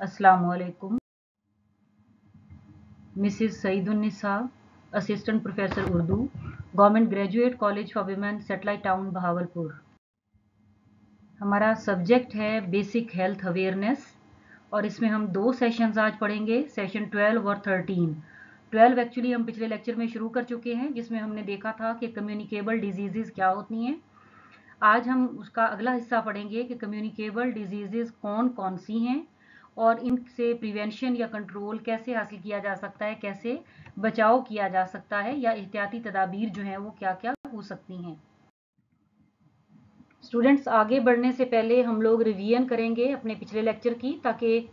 अस्सलाम वालेकुम Mrs Saeedunnisa, assistant professor Urdu, government graduate college for women, satellite town, Bahawalpur. हमारा subject है basic health awareness और इसमें हम दो सेशंस आज पढ़ेंगे, सेशन 12 और 13 12 एक्चुअली हम पिछले लेक्चर में शुरू कर चुके हैं, जिसमें हमने देखा था कि कम्युनिकेबल डिज़ीज़ क्या होती हैं आज हम उसका अगला हिस्सा पढ़ेंगे कि कम्युनिकेबल डिज़ीज़ कौन कौन सी हैं और इनसे प्रिवेंशन या कंट्रोल कैसे हासिल किया जा सकता है, कैसे बचाव किया जा सकता है या एहतियाती तदाबीर जो हैं वो क्या क्या हो सकती हैं। स्टूडेंट्स आगे बढ़ने से पहले हम लोग रिवीजन करेंगे अपने पिछले लेक्चर की ताकि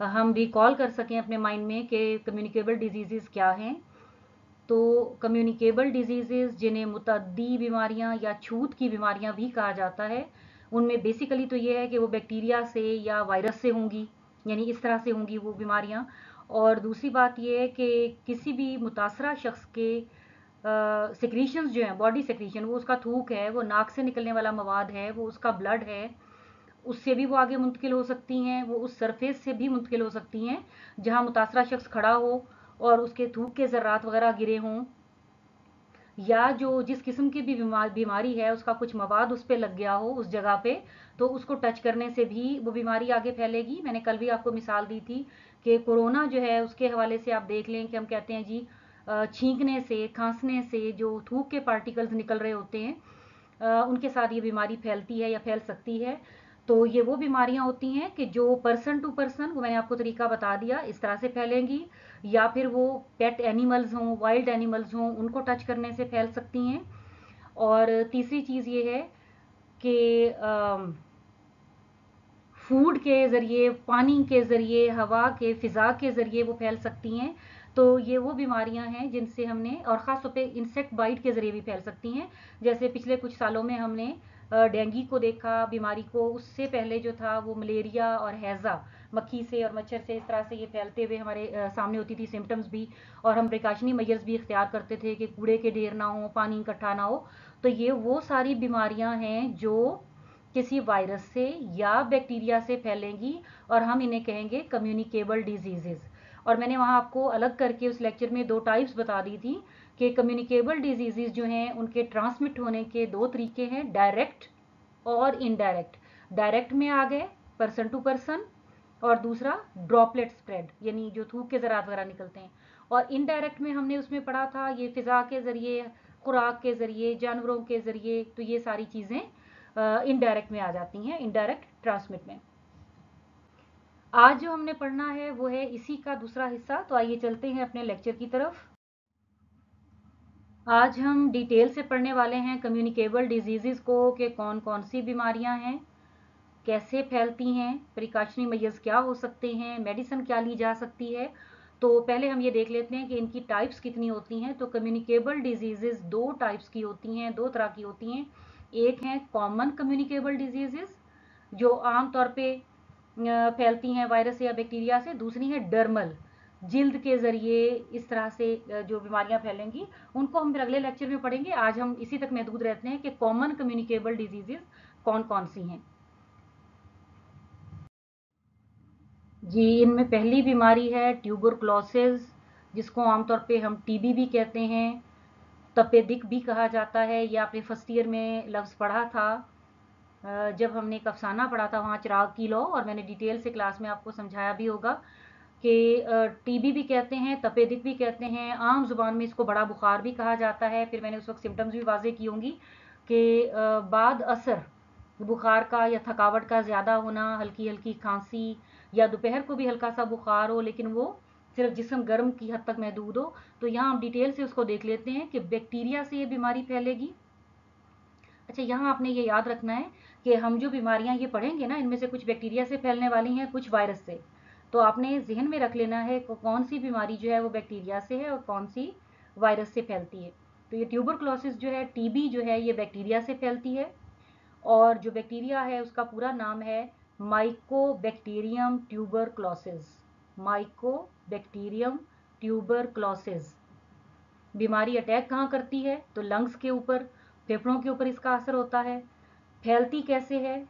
हम रिकॉल कर सकें अपने माइंड में कि कम्युनिकेबल डिज़ीज़ क्या हैं। तो कम्युनिकेबल डिज़ीज़ जिन्हें मुतदी बीमारियाँ या छूत की बीमारियाँ भी कहा जाता है, उनमें बेसिकली तो ये है कि वो बैक्टीरिया से या वायरस से होंगी, यानी इस तरह से होंगी वो बीमारियाँ। और दूसरी बात ये है कि किसी भी मुतासरा शख्स के सिक्रीशंस जो हैं बॉडी सिक्रीशन वो उसका थूक है, वो नाक से निकलने वाला मवाद है, वो उसका ब्लड है, उससे भी वो आगे मुंतकिल हो सकती हैं, वो उस सरफेस से भी मुंतकिल हो सकती हैं, जहाँ मुतासरा शख्स खड़ा हो और उसके थूक के ज़र्रात वगैरह गिरे हों, या जो जिस किस्म की भी बीमारी है, उसका कुछ मवाद उस पर लग गया हो, उस जगह पे तो उसको टच करने से भी वो बीमारी आगे फैलेगी। मैंने कल भी आपको मिसाल दी थी कि कोरोना जो है, उसके हवाले से आप देख लें कि हम कहते हैं जी छींकने से, खांसने से जो थूक के पार्टिकल्स निकल रहे होते हैं उनके साथ ये बीमारी फैलती है या फैल सकती है। तो ये वो बीमारियाँ होती हैं कि जो पर्सन टू पर्सन वो मैंने आपको तरीका बता दिया, इस तरह से फैलेंगी, या फिर वो पेट एनिमल्स हों वाइल्ड एनिमल्स हों, उनको टच करने से फैल सकती हैं। और तीसरी चीज़ ये है कि फ़ूड के ज़रिए, पानी के ज़रिए, हवा के, फ़िज़ा के ज़रिए वो फैल सकती हैं। तो ये वो बीमारियाँ हैं जिनसे हमने, और ख़ास तौर पे इंसेक्ट बाइट के ज़रिए भी फैल सकती हैं। जैसे पिछले कुछ सालों में हमने डेंगू को देखा, बीमारी को, उससे पहले जो था वो मलेरिया और हैज़ा, मक्खी से और मच्छर से इस तरह से ये फैलते हुए हमारे सामने होती थी सिम्टम्स भी और हम प्रिकॉशनी मयर्स भी इख्तियार करते थे कि कूड़े के ढेर ना हो, पानी इकट्ठा ना हो। तो ये वो सारी बीमारियाँ हैं जो किसी वायरस से या बैक्टीरिया से फैलेंगी और हम इन्हें कहेंगे कम्युनिकेबल डिजीजेज और मैंने वहाँ आपको अलग करके उस लेक्चर में दो टाइप्स बता दी थी। कि कम्युनिकेबल डिजीजेज जो हैं, उनके ट्रांसमिट होने के दो तरीके हैं डायरेक्ट और इनडायरेक्ट डायरेक्ट में आ गए पर्सन टू पर्सन और दूसरा ड्रॉपलेट स्प्रेड यानी जो थूक के ज़रात वगैरह निकलते हैं. और इनडायरेक्ट में हमने उसमें पढ़ा था, ये फ़िज़ा के ज़रिए, खुराक के ज़रिए, जानवरों के ज़रिए तो ये सारी चीज़ें इनडायरेक्ट में आ जाती हैं इनडायरेक्ट ट्रांसमिट में. आज जो हमने पढ़ना है, वो है इसी का दूसरा हिस्सा. तो आइए चलते हैं अपने लेक्चर की तरफ़. आज हम डिटेल से पढ़ने वाले हैं कम्युनिकेबल डिज़ीज़ को कि कौन कौन सी बीमारियाँ हैं, कैसे फैलती हैं प्रिकॉशनी मैयर्स क्या हो सकते हैं मेडिसिन क्या ली जा सकती है। तो पहले हम ये देख लेते हैं कि इनकी टाइप्स कितनी होती हैं। तो कम्युनिकेबल डिज़ीज़ दो टाइप्स की होती हैं, दो तरह की होती हैं। एक हैं कॉमन कम्युनिकेबल डिज़ीज़ जो आम तौर पे फैलती हैं वायरस या बैक्टीरिया से। दूसरी है डर्मल जिल्द के ज़रिए इस तरह से जो बीमारियाँ फैलेंगी, उनको हम फिर अगले लेक्चर में पढ़ेंगे। आज हम इसी तक महदूद रहते हैं कि कॉमन कम्युनिकेबल डिज़ीज़ कौन कौन सी हैं। जी, इनमें पहली बीमारी है ट्यूबरक्लोसिस जिसको आमतौर पे हम टीबी भी कहते हैं। तपेदिक भी कहा जाता है। या आपने फ़र्स्ट ईयर में लफ्ज़ पढ़ा था। जब हमने एक अफसाना पढ़ा था, वहाँ चिराग की लो और मैंने डिटेल से क्लास में आपको समझाया भी होगा। कि टीबी भी कहते हैं, तपेदिक भी कहते हैं, आम ज़ुबान में इसको बड़ा बुखार भी कहा जाता है। फिर मैंने उस वक्त सिम्टम्स भी वाजे की होंगी कि बाद असर, बुखार का या थकावट का ज़्यादा होना हल्की हल्की खांसी या दोपहर को भी हल्का सा बुखार हो, लेकिन वो सिर्फ़ जिसम गर्म की हद तक महदूद हो तो यहाँ हम डिटेल से उसको देख लेते हैं कि बैक्टीरिया से ये बीमारी फैलेगी। अच्छा यहाँ आपने ये याद रखना है कि हम जो बीमारियाँ ये पढ़ेंगे ना, इनमें से कुछ बैक्टीरिया से फैलने वाली हैं, कुछ वायरस से। तो आपने जहन में रख लेना है कौन सी बीमारी जो है वो बैक्टीरिया से है और कौन सी वायरस से फैलती है। तो ये ट्यूबरक्लोसिस जो है टीबी जो है, ये बैक्टीरिया से फैलती है और जो बैक्टीरिया है, उसका पूरा नाम है माइकोबैक्टीरियम ट्यूबरक्लोसिस माइकोबैक्टीरियम ट्यूबरक्लोसिस बीमारी अटैक कहाँ करती है? तो लंग्स के ऊपर, फेफड़ों के ऊपर इसका असर होता है। फैलती कैसे है?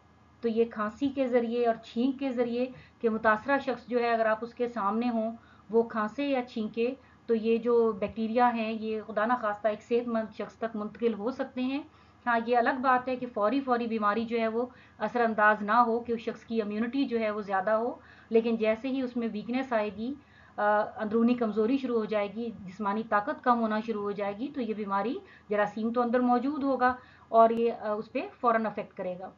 तो ये खांसी के ज़रिए और छींक के ज़रिए कि मुतासरा शख्स जो है, अगर आप उसके सामने हों, वो खांसे या छींके तो ये जो बैक्टीरिया हैं, ये खुदा न खास्ता एक सेहतमंद शख्स तक मुंतकिल हो सकते हैं। हाँ ये अलग बात है कि फौरी फौरी बीमारी जो है, वो असरअंदाज ना हो कि उस शख्स की इम्यूनिटी जो है, वो ज़्यादा हो। लेकिन जैसे ही उसमें वीकनेस आएगी अंदरूनी कमज़ोरी शुरू हो जाएगी, जिस्मानी ताकत कम होना शुरू हो जाएगी तो ये बीमारी जरासीम तो अंदर मौजूद होगा और ये उस पर फ़ौरन अफेक्ट करेगा।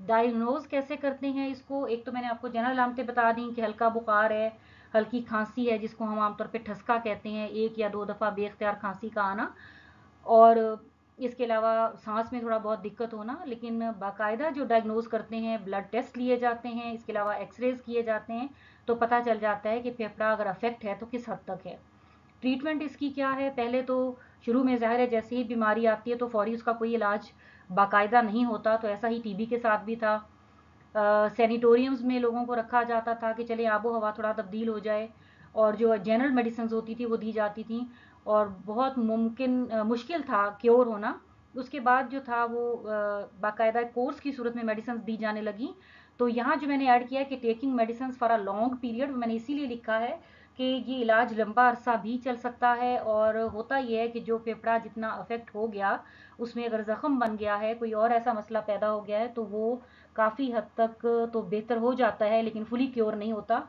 डायग्नोज कैसे करते हैं इसको? एक तो मैंने आपको जनरल आमतें बता दी कि हल्का बुखार है, हल्की खांसी है, जिसको हम आमतौर पर ठसका कहते हैं, एक या दो दफ़ा बेख्तियार खांसी का आना। और इसके अलावा सांस में थोड़ा बहुत दिक्कत होना, लेकिन बाकायदा जो डायग्नोज करते हैं, ब्लड टेस्ट लिए जाते हैं, इसके अलावा एक्सरेज किए जाते हैं तो पता चल जाता है कि फेफड़ा अगर अफेक्ट है तो किस हद तक है। ट्रीटमेंट इसकी क्या है? पहले तो शुरू में ज़ाहिर है जैसे ही बीमारी आती है तो फौरी उसका कोई इलाज बाकायदा नहीं होता तो ऐसा ही टीबी के साथ भी था। सैनिटोरियम्स में लोगों को रखा जाता था कि चले आबो हवा थोड़ा तब्दील हो जाए, और जो जनरल मेडिसिन होती थी वो दी जाती थी, और बहुत मुमकिन मुश्किल था क्योर होना। उसके बाद जो था वो बाकायदा कोर्स की सूरत में मेडिसिन दी जाने लगी। तो यहाँ जो मैंने ऐड किया कि taking medicine for a long period, मैंने इसीलिए लिखा है कि ये इलाज लंबा अरसा भी चल सकता है और होता यह है कि जो फेफड़ा जितना अफेक्ट हो गया, उसमें अगर ज़ख्म बन गया है, कोई और ऐसा मसला पैदा हो गया है तो वो काफ़ी हद तक तो बेहतर हो जाता है, लेकिन फुली क्योर नहीं होता।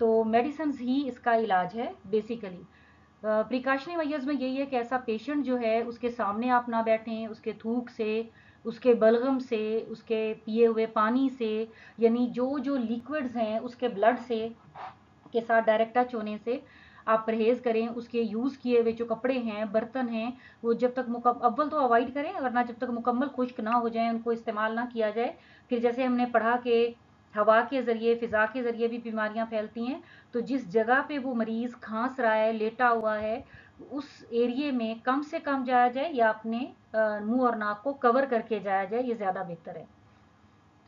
तो मेडिसिन ही इसका इलाज है बेसिकली प्रिकॉशनरी मैयर्स में यही है कि ऐसा पेशेंट जो है, उसके सामने आप ना बैठें, उसके थूक से, उसके बलगम से, उसके पिए हुए पानी से, यानी जो जो लिक्विड्स हैं, उसके ब्लड से के साथ डायरेक्ट टच होने से आप परहेज़ करें, उसके यूज़ किए हुए जो कपड़े हैं, बर्तन हैं, वो जब तक अव्वल तो अवॉइड करें वरना जब तक मुकम्मल खुश्क ना हो जाए, उनको इस्तेमाल ना किया जाए। फिर जैसे हमने पढ़ा कि हवा के ज़रिए, फ़िज़ा के ज़रिए भी बीमारियाँ फैलती हैं तो जिस जगह पे वो मरीज़ खांस रहा है, लेटा हुआ है, उस एरिए में कम से कम जाया जाए या अपने मुँह और नाक को कवर करके जाया जाए, ये ज़्यादा बेहतर है।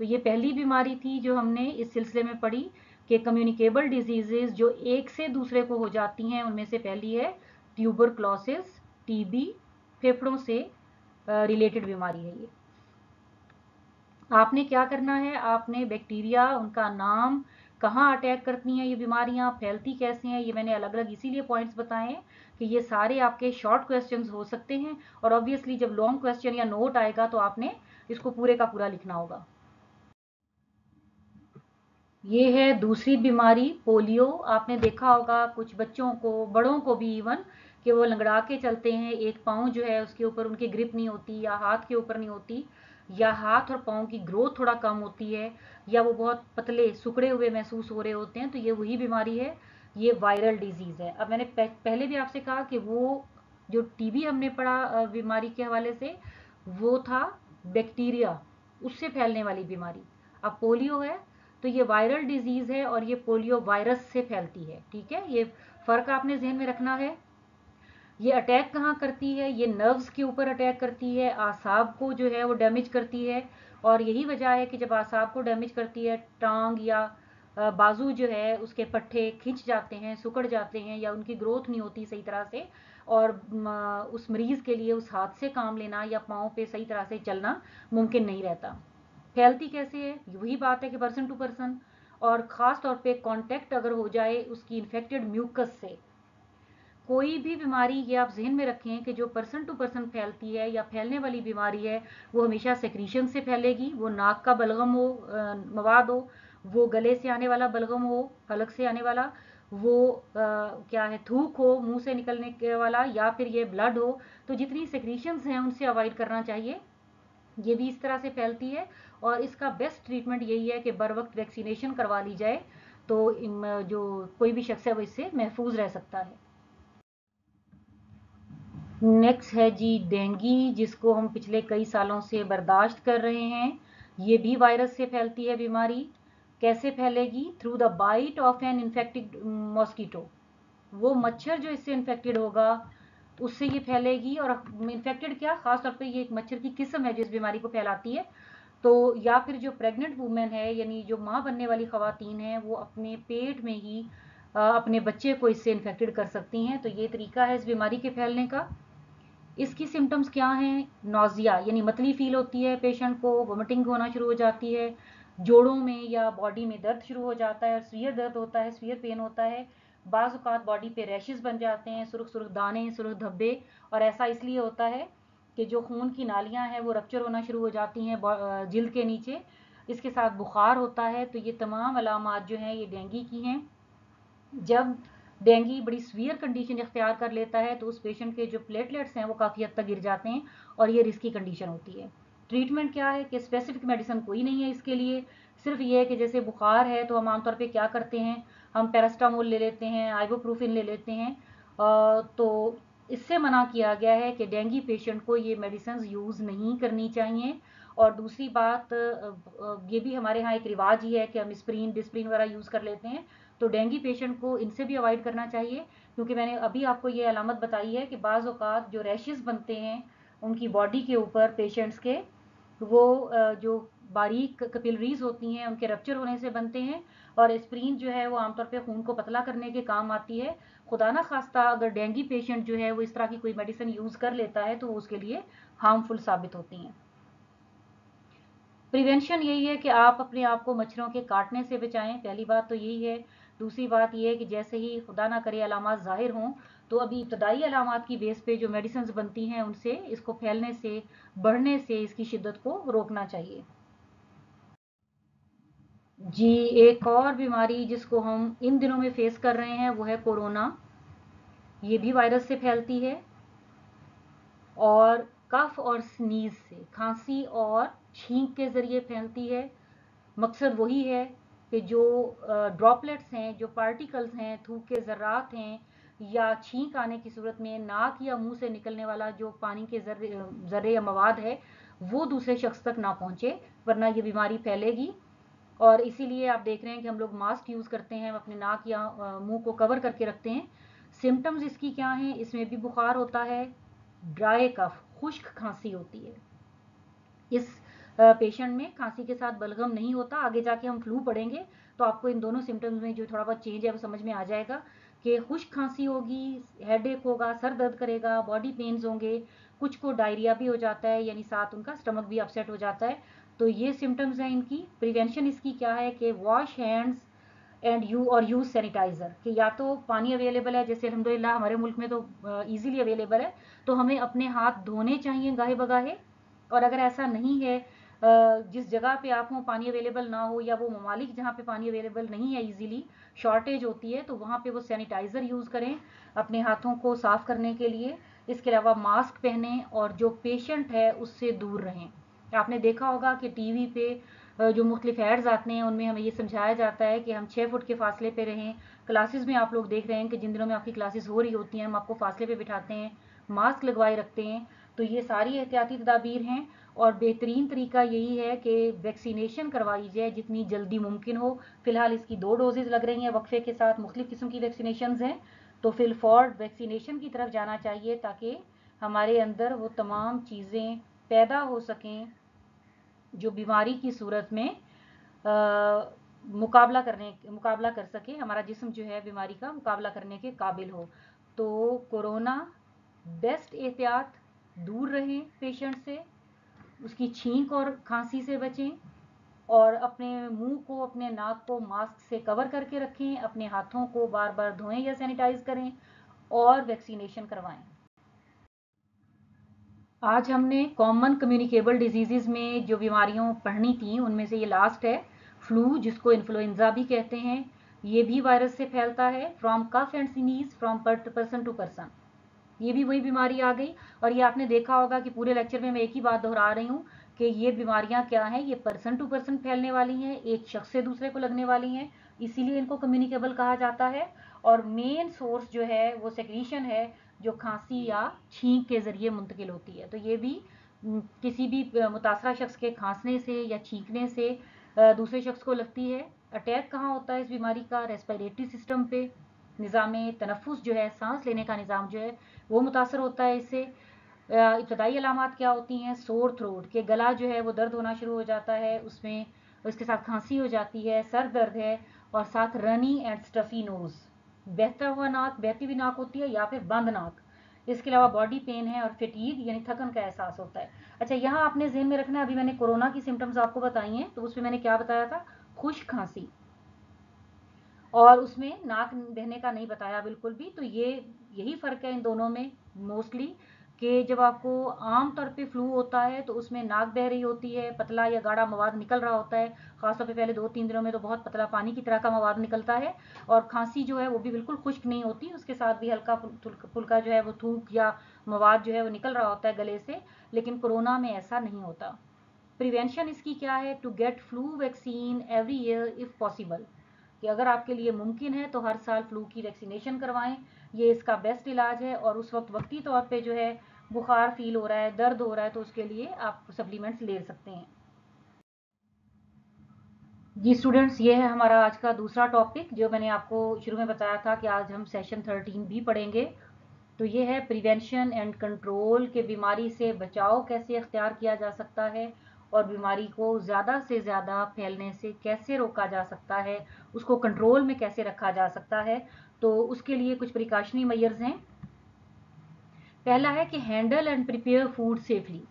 तो ये पहली बीमारी थी जो हमने इस सिलसिले में पढ़ी। कि कम्युनिकेबल डिजीजेज जो एक से दूसरे को हो जाती हैं, उनमें से पहली है ट्यूबर क्लोसिस टीबी फेफड़ों से रिलेटेड बीमारी है ये। आपने क्या करना है? आपने बैक्टीरिया उनका नाम कहाँ अटैक करती हैं ये बीमारियाँ? फैलती कैसे हैं? ये मैंने अलग अलग इसीलिए पॉइंट्स बताए हैं कि ये सारे आपके शॉर्ट क्वेश्चंस हो सकते हैं और ऑब्वियसली जब लॉन्ग क्वेश्चन या नोट आएगा तो आपने इसको पूरे का पूरा लिखना होगा। ये है दूसरी बीमारी, पोलियो। आपने देखा होगा, कुछ बच्चों को, बड़ों को भी इवन कि वो लंगड़ा के चलते हैं, एक पाँव जो है उसके ऊपर उनकी ग्रिप नहीं होती या हाथ के ऊपर नहीं होती, या हाथ और पाँव की ग्रोथ थोड़ा कम होती है, या वो बहुत पतले सुकड़े हुए महसूस हो रहे होते हैं तो ये वही बीमारी है, ये वायरल डिज़ीज़ है। अब मैंने पहले भी आपसे कहा कि वो जो टीबी हमने पढ़ा बीमारी के हवाले से, वो था बैक्टीरिया उससे फैलने वाली बीमारी। अब पोलियो है तो ये वायरल डिज़ीज़ है और ये पोलियो वायरस से फैलती है, ठीक है? ये फ़र्क आपने जहन में रखना है। ये अटैक कहाँ करती है? ये नर्व्स के ऊपर अटैक करती है, आसाब को जो है वो डैमेज करती है और यही वजह है कि जब आसाब को डैमेज करती है, टांग या बाजू जो है उसके पट्टे खिंच जाते हैं, सुकड़ जाते हैं या उनकी ग्रोथ नहीं होती सही तरह से और उस मरीज़ के लिए उस हाथ से काम लेना या पाँव पे सही तरह से चलना मुमकिन नहीं रहता। फैलती कैसे है वही बात है कि पर्सन टू पर्सन और ख़ास तौर पे कांटेक्ट अगर हो जाए उसकी इन्फेक्टेड म्यूकस से। कोई भी बीमारी ये आप जहन में रखें कि जो पर्सन टू पर्सन फैलती है या फैलने वाली बीमारी है वो हमेशा सेक्रीशन से फैलेगी वो नाक का बलगम हो मवाद हो वो गले से आने वाला बलगम हो हलक से आने वाला वो आ, क्या है थूक हो मुँह से निकलने के वाला या फिर ये ब्लड हो तो जितनी सेक्रीशंस हैं उनसे अवॉइड करना चाहिए। ये भी इस तरह से फैलती है और इसका बेस्ट ट्रीटमेंट यही है कि बर वक्त वैक्सीनेशन करवा ली जाए तो जो कोई भी शख्स है वो इससे महफूज रह सकता है। नेक्स्ट है जी डेंगी जिसको हम पिछले कई सालों से बर्दाश्त कर रहे हैं। ये भी वायरस से फैलती है बीमारी। कैसे फैलेगी? Through the bite of an infected mosquito वो मच्छर जो इससे इन्फेक्टेड होगा उससे ये फैलेगी और इन्फेक्टेड क्या? खासतौर पर ये एक मच्छर की किस्म है जो इस बीमारी को फैलाती है। तो या फिर जो प्रेग्नेंट वूमेन है, यानी जो माँ बनने वाली खातन है, वो अपने पेट में ही अपने बच्चे को इससे इन्फेक्टेड कर सकती हैं। तो ये तरीका है इस बीमारी के फैलने का। इसकी सिम्टम्स क्या हैं? नोजिया यानी मतली फील होती है पेशेंट को वोमिटिंग होना शुरू हो जाती है, जोड़ों में या बॉडी में दर्द शुरू हो जाता है स्वीयर दर्द होता है स्वीयर पेन होता है। बाज़ात बॉडी पे रैशेज़ बन जाते हैं, सुरख सुरख दाने, सुरख धब्बे, और ऐसा इसलिए होता है कि जो खून की नालियाँ हैं, वो रक्चर होना शुरू हो जाती हैं जिल्द के नीचे। इसके साथ बुखार होता है तो ये तमाम अलामत जो हैं, ये डेंगी की हैं। जब डेंगी बड़ी स्वीयर कंडीशन इख्तियार कर लेता है तो उस पेशेंट के जो प्लेटलेट्स हैं, वो काफ़ी हद तक गिर जाते हैं, और ये रिस्की कंडीशन होती है। ट्रीटमेंट क्या है कि स्पेसिफिक मेडिसिन कोई नहीं है इसके लिए। सिर्फ़ ये है कि जैसे बुखार है तो हम आमतौर पे क्या करते हैं? हम पैरास्टामोल ले लेते हैं आइबोप्रूफिन ले लेते हैं तो इससे मना किया गया है कि डेंगी पेशेंट को ये मेडिसिन यूज़ नहीं करनी चाहिए। और दूसरी बात ये भी हमारे यहाँ एक रिवाज ही है कि हम स्प्रीन डिस्प्रीन वगैरह यूज़ कर लेते हैं तो डेंगी पेशेंट को इनसे भी अवॉइड करना चाहिए। क्योंकि मैंने अभी आपको ये अलामत बताई है कि बाज़ अवत जो रैशेज़ बनते हैं उनकी बॉडी के ऊपर पेशेंट्स के, वो जो बारीक कपिलरीज होती हैं, उनके रप्चर होने से बनते हैं। और स्प्रीन जो है वो आमतौर पे खून को पतला करने के काम आती है। खुदा ना खास्ता, अगर डेंगी पेशेंट जो है वो इस तरह की कोई मेडिसिन यूज़ कर लेता है तो वो उसके लिए हार्मफुल साबित होती हैं। प्रिवेंशन यही है कि आप अपने आप को मच्छरों के काटने से बचाएँ। पहली बात तो यही है। दूसरी बात यह है कि जैसे ही खुदा ना करे अलामत ज़ाहिर हों तो अभी इब्तदाई अलामत की बेस पे जो मेडिसिन बनती हैं, उनसे, इसको फैलने से, बढ़ने से इसकी शिद्दत को रोकना चाहिए। जी, एक और बीमारी जिसको हम इन दिनों में फेस कर रहे हैं, वो है कोरोना। ये भी वायरस से फैलती है। और कफ और स्नीज से, खांसी और छींक के ज़रिए फैलती है। मकसद वही है कि जो ड्रॉपलेट्स हैं, जो पार्टिकल्स हैं, थूक के ज़र्रात हैं, या छींक आने की सूरत में नाक या मुँह से निकलने वाला जो पानी के जर्रे या मवाद है, वो दूसरे शख्स तक ना पहुँचे, वरना ये बीमारी फैलेगी। और इसीलिए आप देख रहे हैं कि हम लोग मास्क यूज़ करते हैं अपने नाक या मुँह को कवर करके रखते हैं। सिम्टम्स इसकी क्या हैं? इसमें भी बुखार होता है ड्राई कफ खुश्क खांसी होती है। इस पेशेंट में खांसी के साथ बलगम नहीं होता, आगे जाके हम फ्लू पढ़ेंगे तो आपको इन दोनों सिम्टम्स में जो थोड़ा बहुत चेंज है, वो समझ में आ जाएगा कि खुश्क खांसी होगी हेडेक होगा, सर दर्द करेगा बॉडी पेन्स होंगे, कुछ को डायरिया भी हो जाता है, यानी साथ उनका स्टमक भी अपसेट हो जाता है। तो ये सिम्टम्स हैं इनकी। प्रिवेंशन इसकी क्या है कि वॉश हैंड्स एंड यू और यूज़ सैनिटाइजर कि या तो पानी अवेलेबल है, जैसे अलहमदिल्ला हमारे मुल्क में तो ईजिली अवेलेबल है तो हमें अपने हाथ धोने चाहिए गाहे बगाहे। और अगर ऐसा नहीं है जिस जगह पे आप हो, पानी अवेलेबल ना हो, या वो ममालिक जहाँ पे पानी अवेलेबल नहीं है इजीली शॉर्टेज होती है तो वहाँ पे वो सैनिटाइज़र यूज़ करें अपने हाथों को साफ़ करने के लिए। इसके अलावा मास्क पहने और जो पेशेंट है, उससे दूर रहें। आपने देखा होगा कि टीवी पे जो मुख्तलिफ़ एड्स आते हैं, उनमें हमें ये समझाया जाता है कि हम छः फुट के फासले पे रहें। क्लासेस में आप लोग देख रहे हैं कि जिन दिनों में आपकी क्लासेस हो रही होती हैं, हम आपको फासले पे बिठाते हैं मास्क लगवाए रखते हैं तो ये सारी एहतियाती तदाबीर हैं। और बेहतरीन तरीका यही है कि वैक्सीनेशन करवाई जाए जितनी जल्दी मुमकिन हो। फ़िलहाल इसकी दो डोजेज लग रही हैं वक्फे के साथ, मुख्तलिफ़ किस्म की वैक्सीनेशन हैं। तो फिलफॉर्ड वैक्सीनेशन की तरफ़ जाना चाहिए, ताकि हमारे अंदर वो तमाम चीज़ें पैदा हो सकें। जो बीमारी की सूरत में आ, मुकाबला करने मुकाबला कर सके हमारा जिस्म जो है बीमारी का मुकाबला करने के काबिल हो। तो कोरोना बेस्ट एहतियात दूर रहें पेशेंट से उसकी छींक और खांसी से बचें और अपने मुँह को अपने नाक को मास्क से कवर करके रखें अपने हाथों को बार बार धोएँ या सैनिटाइज करें और वैक्सीनेशन करवाएँ। आज हमने कॉमन कम्युनिकेबल डिज़ीज़ में जो बीमारियों पढ़नी थी, उनमें से ये लास्ट है। फ्लू जिसको इन्फ्लुएंजा भी कहते हैं, ये भी वायरस से फैलता है from cough and sneezes from person to person ये भी वही बीमारी आ गई, और ये आपने देखा होगा कि पूरे लेक्चर में मैं एक ही बात दोहरा रही हूँ कि ये बीमारियाँ क्या हैं, ये पर्सन टू पर्सन फैलने वाली हैं, एक शख्स से दूसरे को लगने वाली हैं, इसीलिए इनको कम्युनिकेबल कहा जाता है। और मेन सोर्स जो है, वो सेक्रीशन है जो खांसी या छींक के ज़रिए मुंतकिल होती है। तो ये भी किसी भी मुतासरा शख्स के खांसने से या छींकने से दूसरे शख्स को लगती है, अटैक कहाँ होता है इस बीमारी का, रेस्पिरेटरी सिस्टम पे, निज़ाम तनफुस जो है, सांस लेने का निज़ाम जो है, वो मुतासर होता है इससे। इब्तदाई अलामत क्या होती हैं? सोर थ्रोट के गला जो है, वो दर्द होना शुरू हो जाता है, उसमें, उसके साथ खांसी हो जाती है, सर दर्द है, और साथ रनी एंड स्टफी नोज़ बहता हुआ नाक, बहती हुई नाक होती है या फिर बंद नाक। इसके अलावा बॉडी पेन है और फिटीग यानी थकन का एहसास होता है। अच्छा यहाँ आपने जहन में रखना है, अभी मैंने कोरोना की सिम्टम्स आपको बताई हैं तो उसमें मैंने क्या बताया था? खुश खांसी। और उसमें नाक बहने का नहीं बताया बिल्कुल भी तो ये, यही फ़र्क है इन दोनों में मोस्टली कि जब आपको आम तौर पे फ्लू होता है तो उसमें नाक बह रही होती है, पतला या गाढ़ा मवाद निकल रहा होता है। खासतौर पे पहले दो तीन दिनों में तो बहुत पतला पानी की तरह का मवाद निकलता है और खांसी जो है वो भी बिल्कुल खुश्क नहीं होती, उसके साथ भी हल्का फुल्का जो है वो थूक या मवाद जो है वो निकल रहा होता है गले से, लेकिन कोरोना में ऐसा नहीं होता। प्रिवेंशन इसकी क्या है? To get flu vaccine every year if possible. कि अगर आपके लिए मुमकिन है तो हर साल फ्लू की वैक्सीनेशन करवाएँ। ये इसका बेस्ट इलाज है और उस वक्त वक्ती तौर पे जो है बुखार फील हो रहा है, दर्द हो रहा है तो उसके लिए आप सप्लीमेंट्स ले सकते हैं। जी स्टूडेंट्स ये है हमारा आज का दूसरा टॉपिक जो मैंने आपको शुरू में बताया था कि आज हम सेशन थर्टीन भी पढ़ेंगे। तो ये है प्रिवेंशन एंड कंट्रोल के बीमारी से बचाव कैसे अख्तियार किया जा सकता है और बीमारी को ज़्यादा से ज़्यादा फैलने से कैसे रोका जा सकता है, उसको कंट्रोल में कैसे रखा जा सकता है। तो उसके लिए कुछ प्रिकॉशनरी मैयर्स हैं। पहला है कि handle and prepare food safely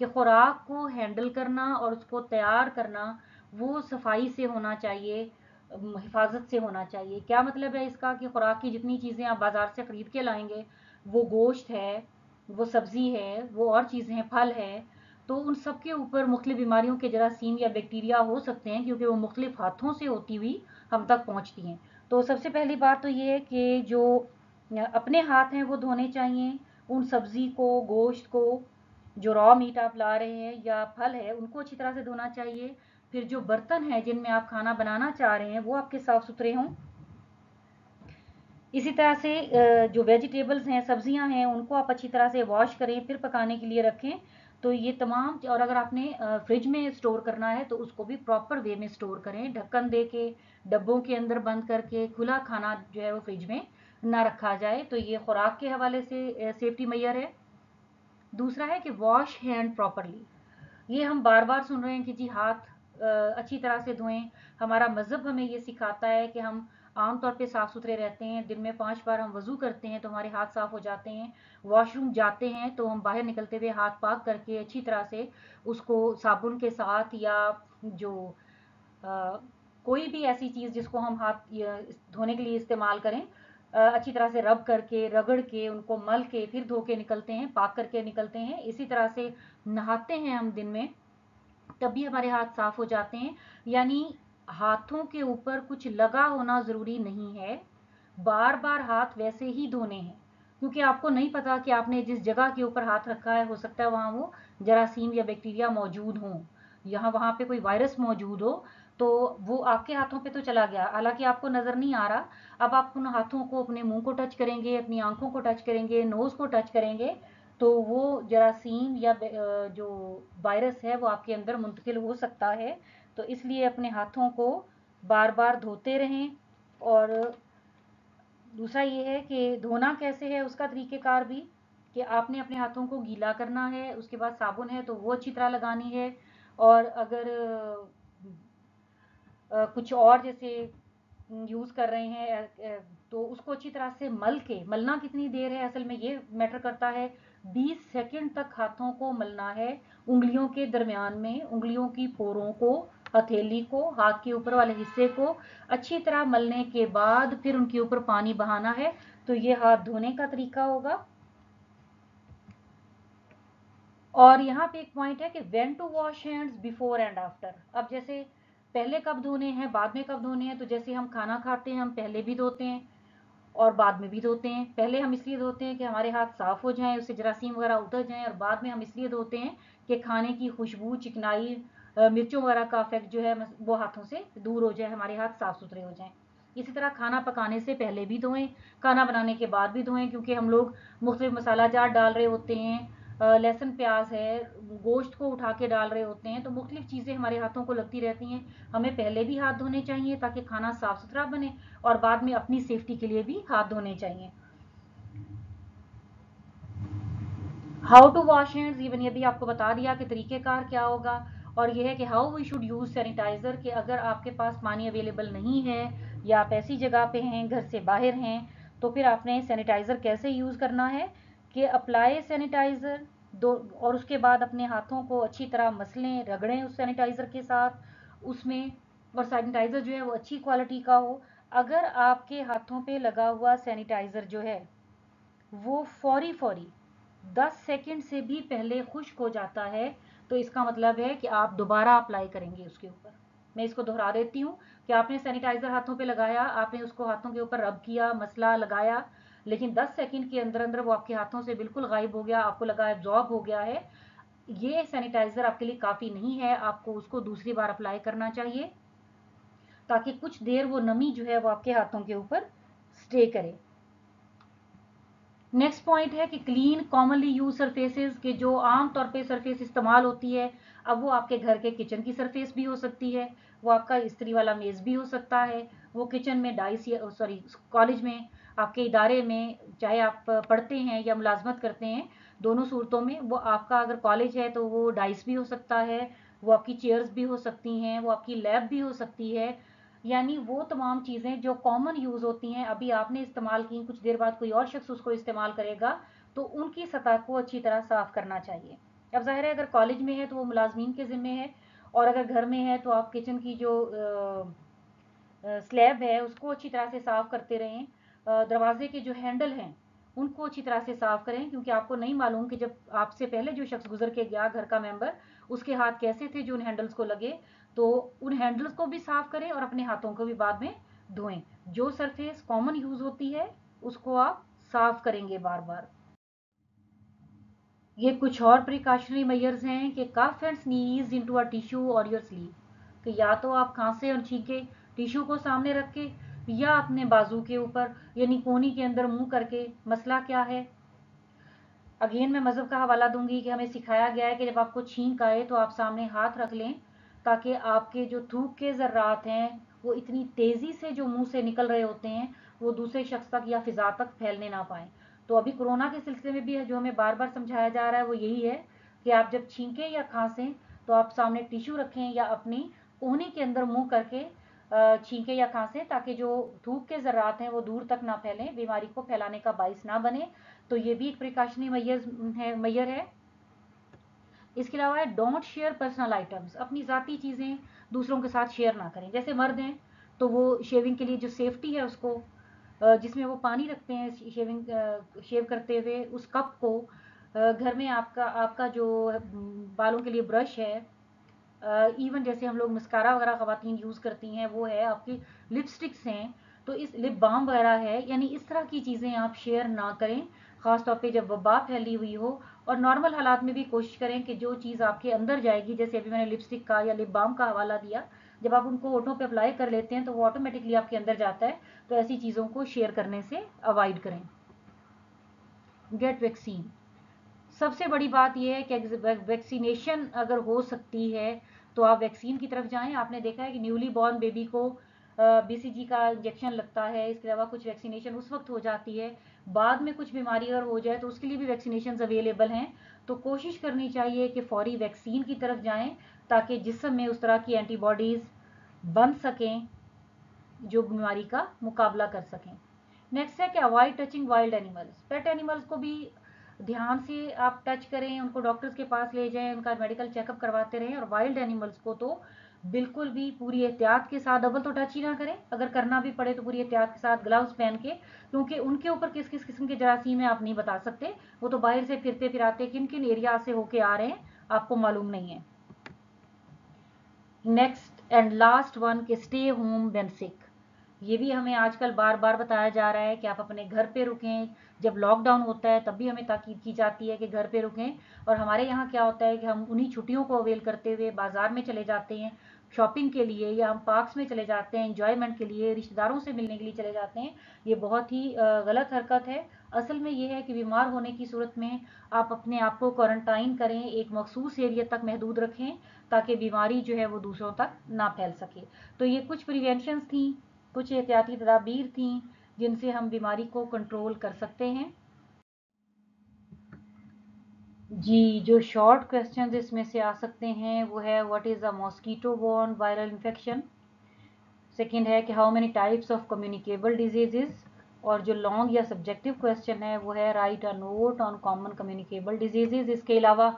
कि खुराक को हैंडल करना और उसको तैयार करना, वो सफ़ाई से होना चाहिए हिफाजत से होना चाहिए। क्या मतलब है इसका कि खुराक की जितनी चीज़ें आप बाज़ार से ख़रीद के लाएँगे, वो गोश्त है, वो सब्ज़ी है, वो और चीज़ें हैं, फल है तो उन सब के ऊपर मुख्तु बीमारियों के जरासीम या बैक्टीरिया हो सकते हैं, क्योंकि वो मुख्तलिफ़ हाथों से होती हुई हम तक पहुँचती हैं। तो सबसे पहली बात तो ये है कि जो अपने हाथ हैं, वो धोने चाहिए उन सब्ज़ी को, गोश्त को, जो रॉ मीट आप ला रहे हैं या फल है, उनको अच्छी तरह से धोना चाहिए। फिर जो बर्तन है जिनमें आप खाना बनाना चाह रहे हैं, वो आपके साफ़ सुथरे हों। इसी तरह से जो वेजिटेबल्स हैं, सब्ज़ियाँ हैं, उनको आप अच्छी तरह से वॉश करें, फिर पकाने के लिए रखें। तो ये तमाम, और अगर आपने फ्रिज में स्टोर करना है तो उसको भी प्रॉपर वे में स्टोर करें। ढक्कन दे के डब्बों के अंदर बंद करके, खुला खाना जो है वो फ्रिज में ना रखा जाए तो ये खुराक के हवाले से सेफ्टी मैयर है। दूसरा है कि वॉश हैंड प्रॉपरली ये हम बार बार सुन रहे हैं कि जी हाथ अच्छी तरह से धोएँ। हमारा मज़हब हमें ये सिखाता है कि हम आमतौर पे साफ़ सुथरे रहते हैं दिन में पाँच बार हम वज़ू करते हैं तो हमारे हाथ साफ़ हो जाते हैं। वॉशरूम जाते हैं तो हम बाहर निकलते हुए हाथ पाक करके अच्छी तरह से उसको साबुन के साथ या जो आ, कोई भी ऐसी चीज़ जिसको हम हाथ धोने के लिए इस्तेमाल करें अच्छी तरह से रब करके, रगड़ के, उनको मल के फिर धो के निकलते हैं, पाक करके निकलते हैं। इसी तरह से नहाते हैं हम दिन में, तब भी हमारे हाथ साफ़ हो जाते हैं। यानी हाथों के ऊपर कुछ लगा होना ज़रूरी नहीं है। बार बार हाथ वैसे ही धोने हैं। क्योंकि आपको नहीं पता कि आपने जिस जगह के ऊपर हाथ रखा है, हो सकता है वहाँ वो जरासीम या बैक्टीरिया मौजूद हों। यहाँ वहाँ पे कोई वायरस मौजूद हो तो वो आपके हाथों पे तो चला गया। हालाँकि आपको नज़र नहीं आ रहा। अब आप उन हाथों को अपने मुँह को टच करेंगे, अपनी आँखों को टच करेंगे, नोज़ को टच करेंगे तो वो जरासीम या जो वायरस है वो आपके अंदर मुंतकिल हो सकता है। तो इसलिए अपने हाथों को बार बार धोते रहें। और दूसरा ये है कि धोना कैसे है, उसका तरीक़ेकार भी कि आपने अपने हाथों को गीला करना है, उसके बाद साबुन है तो वो अच्छी तरह लगानी है। और अगर कुछ और जैसे यूज़ कर रहे हैं तो उसको अच्छी तरह से मल के मलना कितनी देर है? असल में ये मैटर करता है 20 सेकंड तक हाथों को मलना है, उंगलियों के दरमियान में, उंगलियों की पोरों को, हथेली को, हाथ के ऊपर वाले हिस्से को अच्छी तरह मलने के बाद फिर उनके ऊपर पानी बहाना है तो ये हाथ धोने का तरीका होगा। और यहाँ पे एक पॉइंट है कि when to wash hands before and after अब जैसे पहले कब धोने हैं, बाद में कब धोने हैं? तो जैसे हम खाना खाते हैं, हम पहले भी धोते हैं और बाद में भी धोते हैं। पहले हम इसलिए धोते हैं कि हमारे हाथ साफ़ हो जाएँ, उससे जरासीम वगैरह उतर जाएँ और बाद में हम इसलिए धोते हैं कि खाने की खुशबू, चिकनाई मिर्चों वगैरह का इफ़ेक्ट जो है वो हाथों से दूर हो जाए, हमारे हाथ साफ़ सुथरे हो जाएँ। इसी तरह खाना पकाने से पहले भी धोएँ, खाना बनाने के बाद भी धोएँ, क्योंकि हम लोग मुख्तलिफ़ मसाला जार डाल रहे होते हैं लहसुन, प्याज है, गोश्त को उठा के डाल रहे होते हैं तो मुख्तलिफ़ चीज़ें हमारे हाथों को लगती रहती हैं। हमें पहले भी हाथ धोने चाहिए ताकि खाना साफ़ सुथरा बने और बाद में अपनी सेफ्टी के लिए भी हाथ धोने चाहिए। How to wash hands even ये भी आपको बता दिया कि तरीक़ेकार क्या होगा। और यह है कि how we should use sanitiser कि अगर आपके पास पानी अवेलेबल नहीं है या आप ऐसी जगह पे हैं, घर से बाहर हैं तो फिर आपने सैनिटाइज़र कैसे यूज़ करना है? कि अप्लाई सैनिटाइज़र दो, और उसके बाद अपने हाथों को अच्छी तरह मसलें, रगड़ें उस सैनिटाइज़र के साथ, उसमें, और सैनिटाइज़र जो है वो अच्छी क्वालिटी का हो। अगर आपके हाथों पे लगा हुआ सैनिटाइज़र जो है, वो फौरी फौरी 10 सेकंड से भी पहले खुश्क हो जाता है तो इसका मतलब है कि आप दोबारा अप्लाई करेंगे उसके ऊपर। मैं इसको दोहरा देती हूँ कि आपने सैनिटाइजर हाथों पे लगाया, आपने उसको हाथों के ऊपर रब किया, मसला लगाया लेकिन 10 सेकंड के अंदर अंदर वो आपके हाथों से बिल्कुल गायब हो गया, आपको लगा एब्जॉर्ब हो गया है। ये सैनिटाइजर आपके लिए काफ़ी नहीं है, आपको उसको दूसरी बार अप्लाई करना चाहिए, ताकि कुछ देर वो नमी जो है वो आपके हाथों के ऊपर स्टे करे। नेक्स्ट पॉइंट है कि क्लीन कॉमनली यूज़ सरफेसेस के जो आम तौर पे सरफेस इस्तेमाल होती है, अब वो आपके घर के किचन की सरफेस भी हो सकती है, वो आपका इस्त्री वाला मेज़ भी हो सकता है, वो किचन में डाइस सॉरी कॉलेज में आपके इदारे में चाहे आप पढ़ते हैं या मुलाजमत करते हैं, दोनों सूरतों में वो आपका अगर कॉलेज है तो वो डाइस भी हो सकता है, वो आपकी चेयर्स भी हो सकती हैं, वो आपकी लैब भी हो सकती है। यानी वो तमाम चीज़ें जो कॉमन यूज़ होती हैं, अभी आपने इस्तेमाल की, कुछ देर बाद कोई और शख्स उसको इस्तेमाल करेगा तो उनकी सतह को अच्छी तरह साफ़ करना चाहिए। अब ज़ाहिर है, अगर कॉलेज में है तो वो मुलाजमीन के ज़िम्मे है, और अगर घर में है तो आप किचन की जो स्लैब है उसको अच्छी तरह से साफ़ करते रहें। दरवाजे के जो हैंडल हैं, उनको अच्छी तरह से साफ़ करें, क्योंकि आपको नहीं मालूम कि जब आपसे पहले जो शख्स गुजर के गया, घर का मेंबर, उसके हाथ कैसे थे जो उन हैंडल्स को लगे तो उन हैंडल्स को भी साफ़ करें और अपने हाथों को भी बाद में धोएँ। जो सरफेस कॉमन यूज़ होती है, उसको आप साफ़ करेंगे बार बार ये कुछ और प्रिकॉशनरी मेयर्स हैं कि cough and sneeze into a tissue or your sleeve कि या तो आप खांसे और छींके टिश्यू को सामने रख के या अपने बाजू के ऊपर, यानी कोनी के अंदर मुँह करके, मसला क्या है? अगेन मैं मज़हब का हवाला दूँगी कि हमें सिखाया गया है कि जब आपको छींक आए तो आप सामने हाथ रख लें, ताकि आपके जो थूक के ज़र्रात हैं, वो इतनी तेज़ी से जो मुँह से निकल रहे होते हैं, वो दूसरे शख्स तक या फिज़ा तक फैलने ना पाए। तो अभी कोरोना के सिलसिले में भी जो हमें बार बार समझाया जा रहा है, वो यही है कि आप जब छींकें या खांसें तो आप सामने टिश्यू रखें या अपनी कोहनी के अंदर मुँह करके छींके या खांसें, ताकि जो धूप के ज़रात हैं वो दूर तक ना फैलें, बीमारी को फैलाने का बाइस ना बने। तो ये भी एक प्रिकॉशनी मैयर है मैयर है। इसके अलावा है, डोंट शेयर पर्सनल आइटम्स, अपनी ज़ाती चीज़ें दूसरों के साथ शेयर ना करें। जैसे मर्द हैं तो वो शेविंग के लिए जो सेफ्टी है उसको जिसमें वो पानी रखते हैं शेविंग शेव करते हुए उस कप को घर में आपका आपका जो बालों के लिए ब्रश है इवन जैसे हम लोग मस्कारा वगैरह खातन यूज़ करती हैं, वो है आपकी लिपस्टिक्स हैं तो इस लिप बाम वगैरह है, यानी इस तरह की चीज़ें आप शेयर ना करें ख़ास तौर पे जब वबा फैली हुई हो, और नॉर्मल हालात में भी कोशिश करें कि जो चीज़ आपके अंदर जाएगी, जैसे अभी मैंने लिपस्टिक का या लिप बाम का हवाला दिया, जब आप उनको ओठों पे अप्लाई कर लेते हैं तो वो ऑटोमेटिकली आपके अंदर जाता है तो ऐसी चीज़ों को शेयर करने से अवॉइड करें। गेट वैक्सीन सबसे बड़ी बात यह है कि वैक्सीनेशन अगर हो सकती है तो आप वैक्सीन की तरफ़ जाएँ। आपने देखा है कि न्यूली बॉर्न बेबी को बीसीजी का इंजेक्शन लगता है, इसके अलावा कुछ वैक्सीनेशन उस वक्त हो जाती है। बाद में कुछ बीमारी अगर हो जाए तो उसके लिए भी वैक्सीनेशन अवेलेबल हैं। तो कोशिश करनी चाहिए कि फौरी वैक्सीन की तरफ़ जाएँ, ताकि जिसम में उस तरह की एंटीबॉडीज़ बन सकें, जो बीमारी का मुकाबला कर सकें। नेक्स्ट है कि avoid touching wild animals pet animals को भी ध्यान से आप टच करें, उनको डॉक्टर्स के पास ले जाएँ, उनका मेडिकल चेकअप करवाते रहें और वाइल्ड एनिमल्स को तो बिल्कुल भी पूरी एहतियात के साथ डबल तो टच ही ना करें। अगर करना भी पड़े तो पूरी एहतियात के साथ ग्लव्स पहन के, क्योंकि उनके ऊपर किस किस किस्म के जरासीम है आप नहीं बता सकते। वो तो बाहर से फिरते फिराते किन किन एरिया से होके आ रहे हैं, आपको मालूम नहीं है। नेक्स्ट एंड लास्ट वन के स्टे होम वेन सिक ये भी हमें आजकल बार बार बताया जा रहा है कि आप अपने घर पे रुकें। जब लॉकडाउन होता है, तब भी हमें ताकीद की जाती है कि घर पे रुकें। और हमारे यहाँ क्या होता है कि हम उन्हीं छुट्टियों को अवेल करते हुए बाज़ार में चले जाते हैं शॉपिंग के लिए या हम पार्क्स में चले जाते हैं इंजॉयमेंट के लिए, रिश्तेदारों से मिलने के लिए चले जाते हैं। ये बहुत ही गलत हरकत है। असल में ये है कि बीमार होने की सूरत में आप अपने आप को क्वारंटाइन करें, एक मखसूस एरिया तक महदूद रखें, ताकि बीमारी जो है वो दूसरों तक ना फैल सके। तो ये कुछ प्रिवेंशंस थी। कुछ एहतियाती तदाबीर थी जिनसे हम बीमारी को कंट्रोल कर सकते हैं। जी, जो शॉर्ट क्वेश्चंस इसमें से आ सकते हैं, वो है what is a mosquito borne viral infection second है कि how many types of communicable diseases और जो लॉन्ग या सब्जेक्टिव क्वेश्चन है, वो है write a note on common communicable diseases इसके अलावा,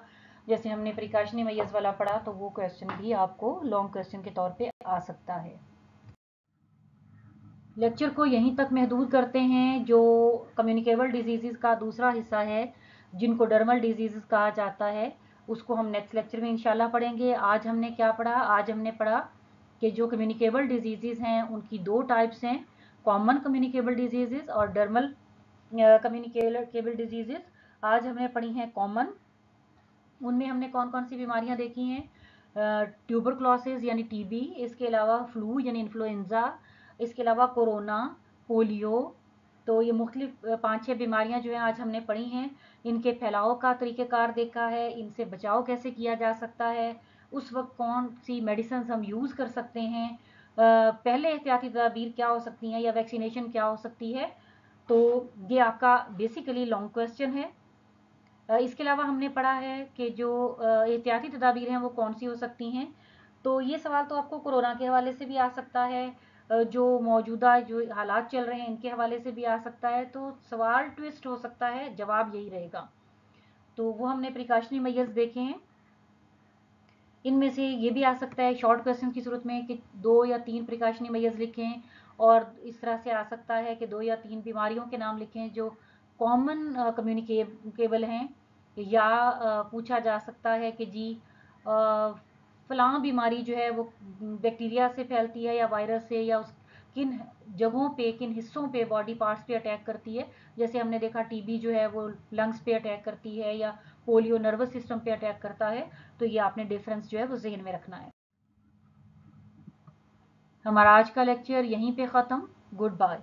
जैसे हमने प्रिकाशनी मैयज वाला पढ़ा तो वो क्वेश्चन भी आपको लॉन्ग क्वेश्चन के तौर पे आ सकता है। लेक्चर को यहीं तक महदूद करते हैं, जो कम्युनिकेबल डिज़ीज़ का दूसरा हिस्सा है, जिनको डर्मल डिज़ीज़ कहा जाता है, उसको हम नेक्स्ट लेक्चर में इंशाल्लाह पढ़ेंगे। आज हमने क्या पढ़ा? आज हमने पढ़ा कि जो कम्युनिकेबल डिज़ीज़ हैं, उनकी दो टाइप्स हैं कॉमन कम्युनिकेबल डिज़ीज़ और डर्मल कम्युनिकेबल डिज़ीज़ आज हमने पढ़ी हैं कॉमन उनमें हमने कौन कौन सी बीमारियाँ देखी हैं? ट्यूबर यानी टीबी इसके अलावा फ्लू यानी इन्फ्लुएंज़ा इसके अलावा कोरोना, पोलियो तो ये मुख्तलिफ़ पाँच छः बीमारियाँ जो हैं आज हमने पढ़ी हैं। इनके फैलाव का तरीक़ेकार देखा है, इनसे बचाव कैसे किया जा सकता है, उस वक्त कौन सी मेडिसिन हम यूज़ कर सकते हैं पहले एहतियाती तदाबीर क्या हो सकती हैं या वैक्सीनेशन क्या हो सकती है तो ये आपका बेसिकली लॉन्ग क्वेश्चन है। इसके अलावा हमने पढ़ा है कि जो एहतियाती तदाबीर हैं वो कौन सी हो सकती हैं तो ये सवाल तो आपको कोरोना के हवाले से भी आ सकता है जो मौजूदा जो हालात चल रहे हैं, इनके हवाले से भी आ सकता है तो सवाल ट्विस्ट हो सकता है, जवाब यही रहेगा। तो वो हमने प्रिकाशनी मैयर्स देखे हैं। इनमें से ये भी आ सकता है, शॉर्ट क्वेश्चन की सूरत में कि दो या तीन प्रिकाशनी मैयर्स लिखें और इस तरह से आ सकता है कि दो या तीन बीमारियों के नाम लिखें जो कॉमन कम्युनिकेबल हैं, या पूछा जा सकता है कि जी फलां बीमारी जो है वो बैक्टीरिया से फैलती है या वायरस से या उस किन जगहों पे, किन हिस्सों पे बॉडी पार्ट्स पे अटैक करती है? जैसे हमने देखा टीबी जो है वो लंग्स पे अटैक करती है या पोलियो नर्वस सिस्टम पे अटैक करता है तो ये आपने डिफरेंस जो है वो जहन में रखना है। हमारा आज का लेक्चर यहीं पे ख़त्म। Good bye.